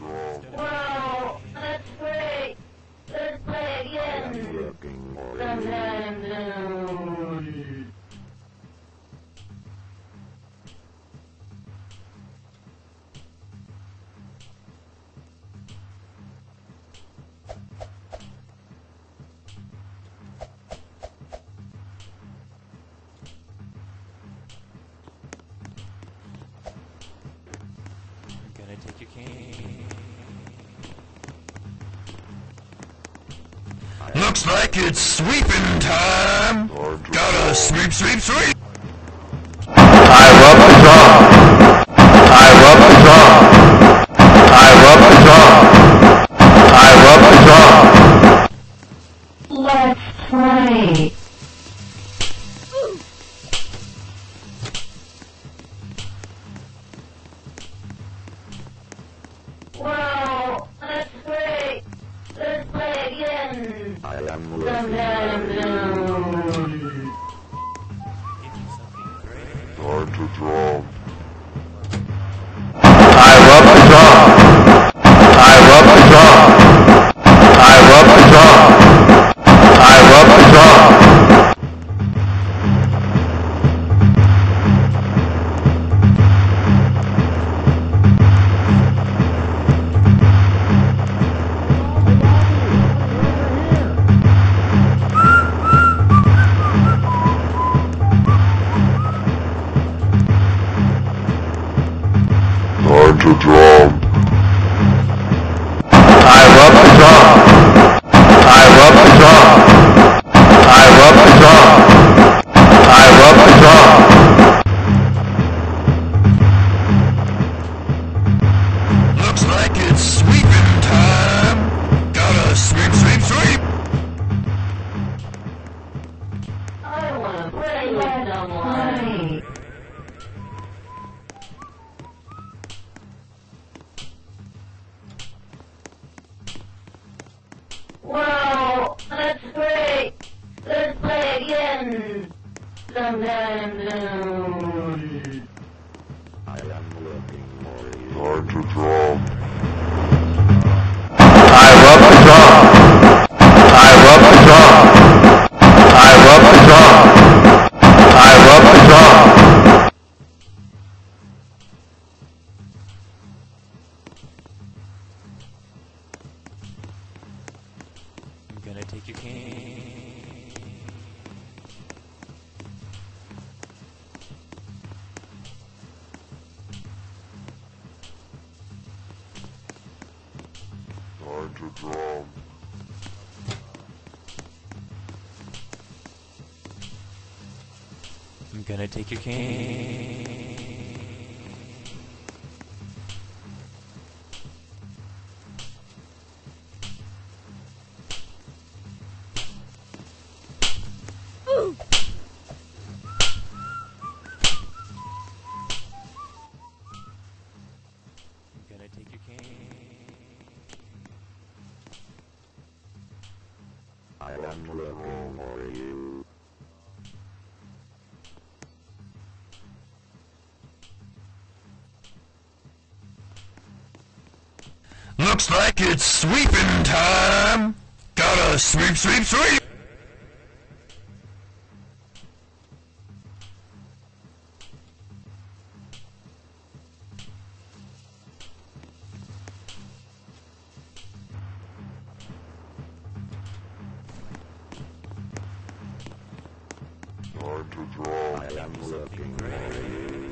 Wow, that's great. Let's play again. Sometime soon. I'm Looks like it's sweeping time. Gotta sweep, sweep, sweep. I love a song. I love a song. I love a song. I love a song. Let's play. Wow, again. Sometime soon. To draw. Wow, that's great. Let's play again. Sometime soon. Time to draw. Take your cane. Time to draw. I'm gonna take your cane. I am looking for you. Looks like it's sweeping time. Gotta sweep, sweep, sweep. To draw. I am looking.